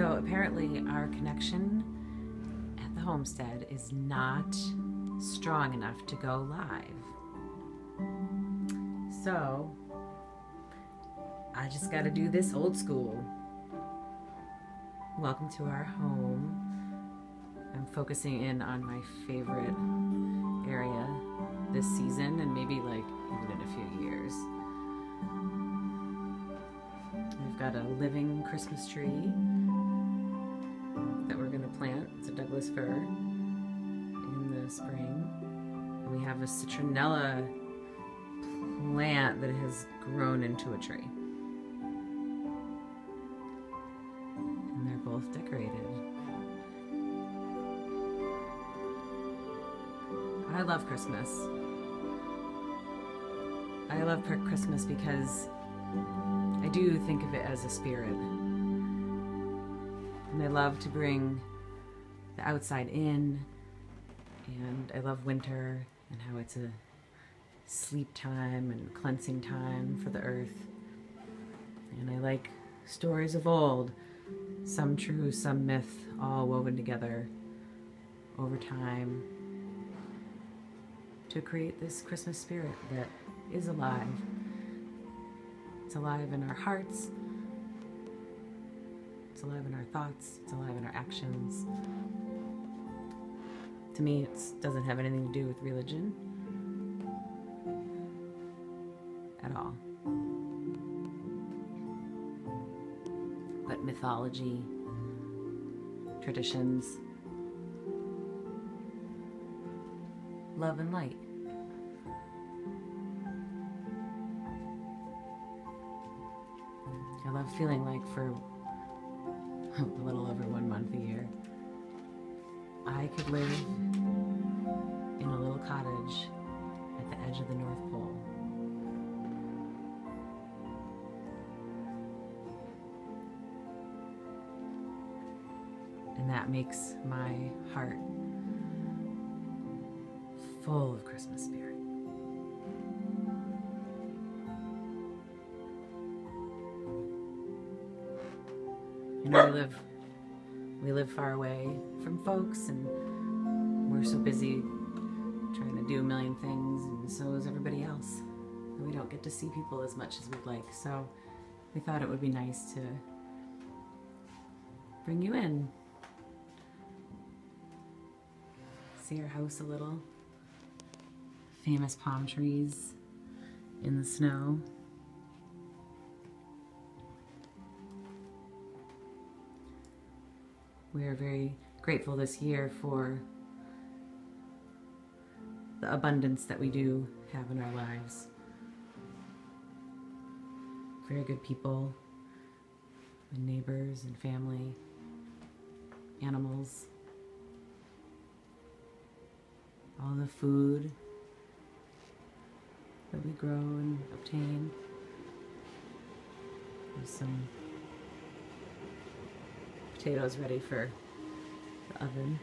So apparently, our connection at the homestead is not strong enough to go live. So I just got to do this old school. Welcome to our home. I'm focusing in on my favorite area this season and maybe like even in a few years. Got a living Christmas tree that we're going to plant. It's a Douglas fir in the spring. And we have a citronella plant that has grown into a tree. And they're both decorated. I love Christmas. I love Christmas because I do think of it as a spirit. And I love to bring the outside in. And I love winter and how it's a sleep time and cleansing time for the earth. And I like stories of old, some true, some myth, all woven together over time to create this Christmas spirit that is alive. It's alive in our hearts, it's alive in our thoughts, it's alive in our actions. To me, it doesn't have anything to do with religion at all. But mythology, traditions, love and light. I love feeling like for a little over one month a year, I could live in a little cottage at the edge of the North Pole. And that makes my heart full of Christmas spirit. You know, we live we live far away from folks and we're so busy trying to do a million things and so is everybody else. And we don't get to see people as much as we'd like. So we thought it would be nice to bring you in. See our house a little. Famous palm trees in the snow. We are very grateful this year for the abundance that we do have in our lives. Very good people, and neighbors and family, animals, all the food that we grow and obtain. There's some potatoes ready for the oven.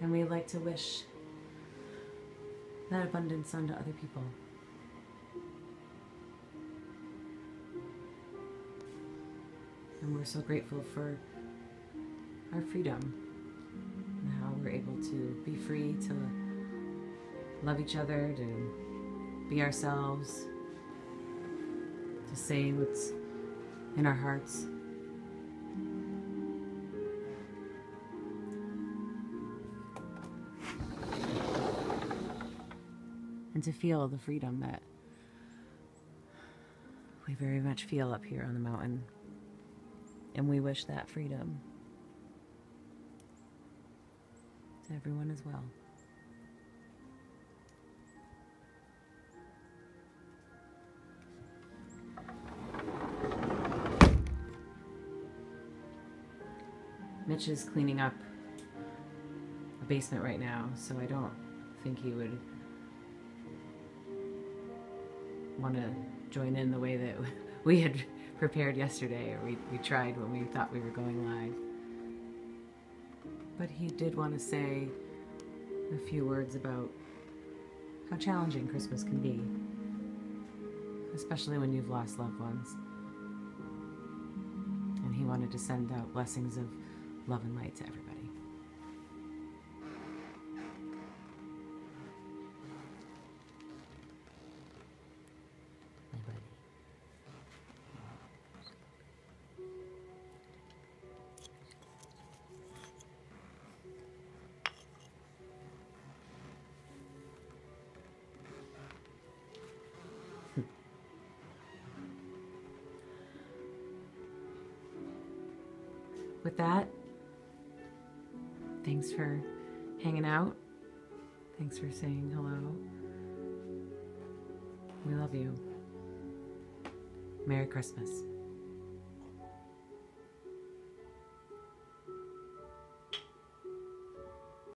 And we like to wish that abundance onto other people. And we're so grateful for our freedom and how we're able to be free to love each other, to be ourselves, to say what's in our hearts. And to feel the freedom that we very much feel up here on the mountain. And we wish that freedom to everyone as well. Mitch is cleaning up a basement right now, so I don't think he would want to join in the way that we had prepared yesterday, or we, we tried when we thought we were going live. But he did want to say a few words about how challenging Christmas can be. especially when you've lost loved ones. And he wanted to send out blessings of love and light to everybody. With that, thanks for hanging out. Thanks for saying hello. We love you. Merry Christmas.